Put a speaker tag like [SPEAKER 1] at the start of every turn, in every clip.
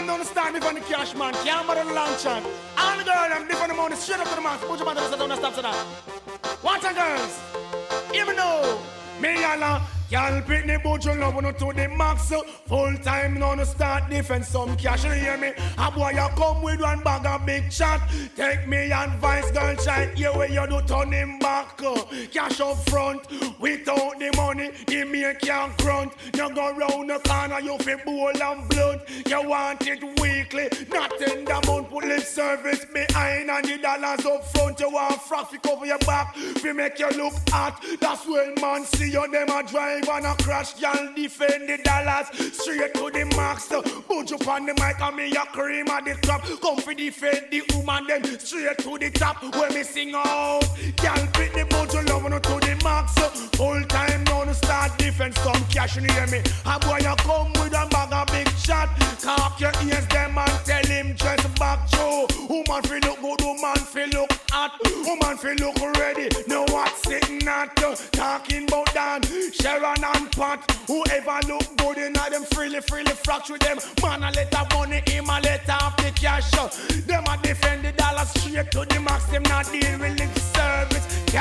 [SPEAKER 1] man don't stand me from the cash man. Can't bother the long chat. All the girl them different money straight up to the max. Put your to the don't stop to that. Watch out, girls. Even though me Allah. Y'all the budget love no to the max. Full time no no start defense some cash. You hear me? A boy you come with one bag of big chat. Take me advice girl child Yeah where you do turn him back uh. Cash up front Without the money the me can't grunt You go round the corner you feel bowl and blood You want it weekly Not in the month. Put lip service behind And the dollars up front. You want frock cover your back We make you look hot. That's when man see you them a drive drive and a crash, y'all defend the dollars straight to the max. Up on the mic and me a cream of the crop. Come for defend the woman, then straight to the top. When me sing out, y'all pick the mojo love on to the max. Full time now to start defense, some cash in hear me. A boy you come with a bag of big shot. Cock your ears them and tell him just back through. Woman feel look good, woman feel look hot. Woman feel look ready. Know what's sitting at uh, talking about that. Sharon and pot. Whoever look good in them freely, freely fracture them. Man, a let of money, him a let off the cash. Uh. Them a defend the dollar straight to the max. Them not deal with.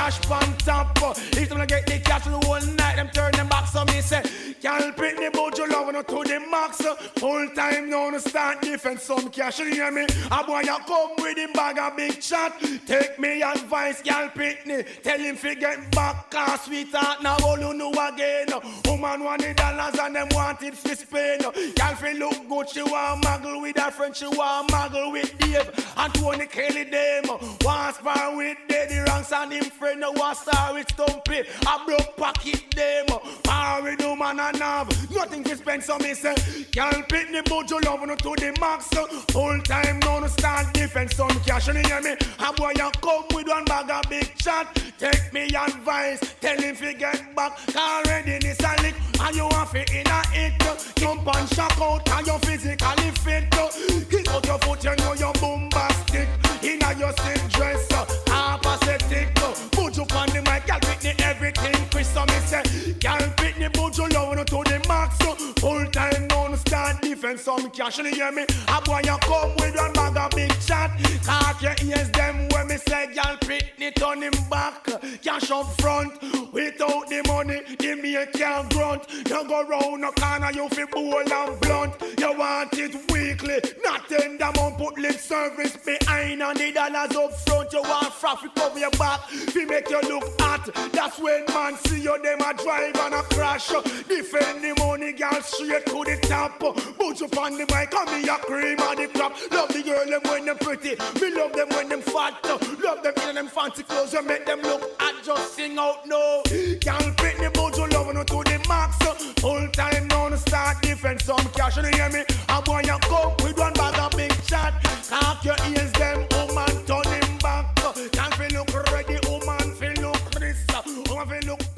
[SPEAKER 1] Cash pan top. If them get the cash the whole night, them turn them back. So me say, can't print the bojo love no to the max. Full time now to start defense some cash. You hear me? A boy you come with him bag a big chat. Take me advice, pick me. Tell him fi get back, cause sweetheart now all you know again. Woman want the dollars and them want it for Spain. Y'all feel look good, she want muggle with her friend, she want muggle with Dave. And Tony Kelly them. Want spar with Daddy Ranks and him friend, want star with Stumpy. I broke pocket them. With no man and have. Nothing to spend, so me say. Can't pick the bojo love no to the max. Full time now to start defense, some cash. You hear me? A boy you come with one bag of big chat. Take me advice, tell him to get back. Already readiness a lick And you want to in a it Jump and shock out And you physically fit the everything Chris so me say. Girl the boot you love to the max? Non defense Some cash you hear me A boy you come with one bag of big chat Cock your ears them when me say Girl the turn him back Cash up front Without the money The me can't grunt. You go round the corner, you feel bowl and blunt. You want it weekly, not in the month. Put lip service behind and the dollars up front. You want traffic over your back, we make you look hot. That's when man see you, them a drive and a crash. Defend the money, girl, straight to the top. Put you on the mic, come me a cream of the crop. Love the girl, them when them pretty. Me love them when them fat. Love them in them fancy clothes, you make them look hot. Just sing out no. Can't pick the bojo love no to the max. Full time to start defense. Some cash, you hear me? I want you come with one bag of big chat. Cock your ears, them woman turn him back. Can't feel look ready, woman feel look this. Woman feel look